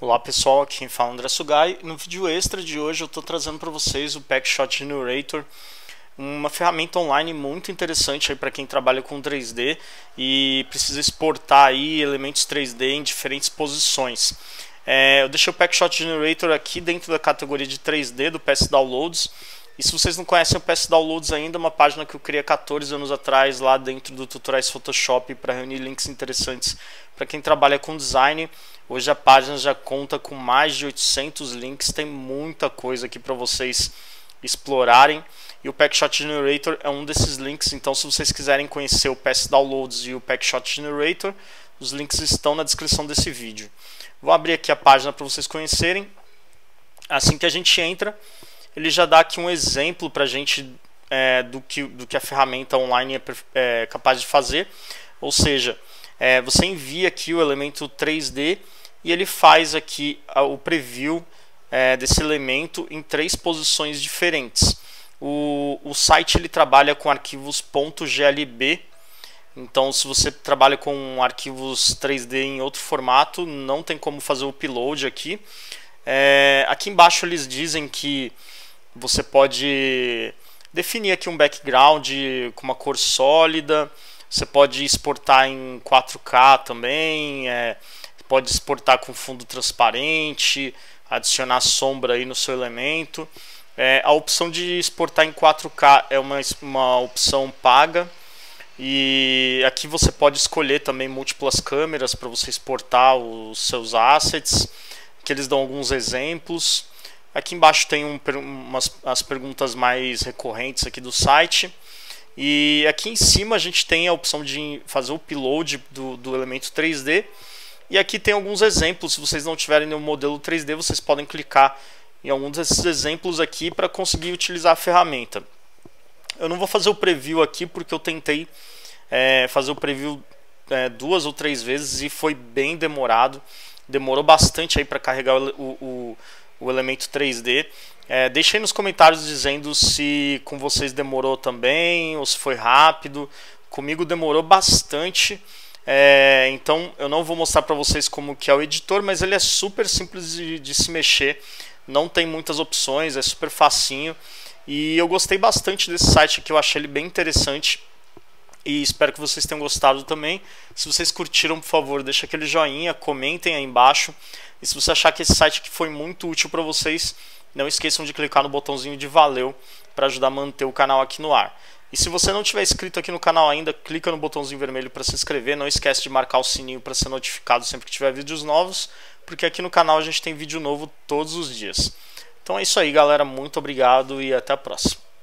Olá pessoal, aqui quem fala é André Sugai. No vídeo extra de hoje eu estou trazendo para vocês o Packshot Generator, uma ferramenta online muito interessante para quem trabalha com 3D e precisa exportar aí elementos 3D em diferentes posições. É, eu deixei o Packshot Generator aqui dentro da categoria de 3D do PS Downloads. E se vocês não conhecem o PS Downloads ainda, é uma página que eu criei 14 anos atrás lá dentro do Tutoriais Photoshop para reunir links interessantes para quem trabalha com design. Hoje a página já conta com mais de 800 links, tem muita coisa aqui para vocês explorarem. E o Packshot Generator é um desses links, então se vocês quiserem conhecer o PS Downloads e o Packshot Generator, os links estão na descrição desse vídeo. Vou abrir aqui a página para vocês conhecerem. Assim que a gente entra, ele já dá aqui um exemplo para a gente é, do, que, do que a ferramenta online é, é capaz de fazer. Ou seja, é, você envia aqui o elemento 3D e ele faz aqui o preview é, desse elemento em três posições diferentes. O, o site ele trabalha com arquivos .glb, então se você trabalha com arquivos 3D em outro formato, não tem como fazer o upload aqui. É, aqui embaixo eles dizem que você pode definir aqui um background com uma cor sólida, você pode exportar em 4K também, é, pode exportar com fundo transparente, adicionar sombra aí no seu elemento. É, a opção de exportar em 4K é uma, uma opção paga. E aqui você pode escolher também múltiplas câmeras para você exportar os seus assets, que eles dão alguns exemplos. Aqui embaixo tem um, umas, as perguntas mais recorrentes aqui do site. E aqui em cima a gente tem a opção de fazer o upload do, do elemento 3D. E aqui tem alguns exemplos. Se vocês não tiverem no modelo 3D, vocês podem clicar em alguns desses exemplos aqui para conseguir utilizar a ferramenta. Eu não vou fazer o preview aqui porque eu tentei é, fazer o preview é, duas ou três vezes e foi bem demorado. Demorou bastante aí para carregar o, o, o elemento 3D. É, deixe aí nos comentários dizendo se com vocês demorou também ou se foi rápido. Comigo demorou bastante. É, então eu não vou mostrar para vocês como que é o editor, mas ele é super simples de, de, se mexer. Não tem muitas opções, é super facinho. E eu gostei bastante desse site aqui, eu achei ele bem interessante. E espero que vocês tenham gostado também. Se vocês curtiram, por favor, deixa aquele joinha, comentem aí embaixo. E se você achar que esse site aqui foi muito útil para vocês, não esqueçam de clicar no botãozinho de valeu para ajudar a manter o canal aqui no ar. E se você não tiver inscrito aqui no canal ainda, clica no botãozinho vermelho para se inscrever. Não esquece de marcar o sininho para ser notificado sempre que tiver vídeos novos, porque aqui no canal a gente tem vídeo novo todos os dias. Então é isso aí, galera. Muito obrigado e até a próxima.